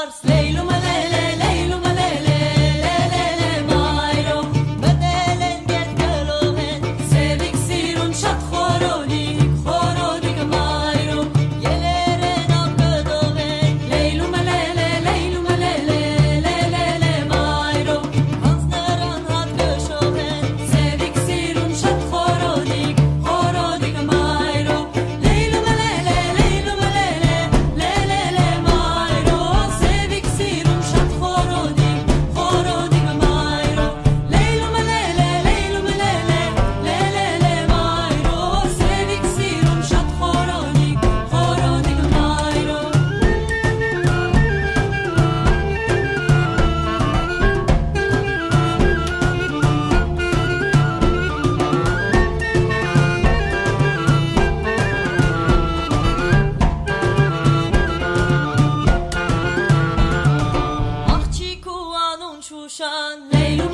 Leylo 出声，泪如。